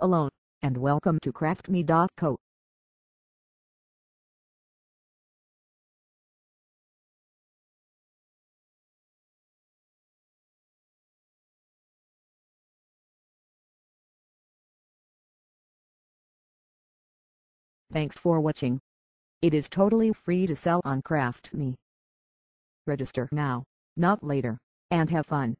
Hello, and welcome to craftme.co. Thanks for watching. It is totally free to sell on CraftMe. Register now, not later, and have fun.